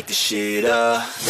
light the shit up.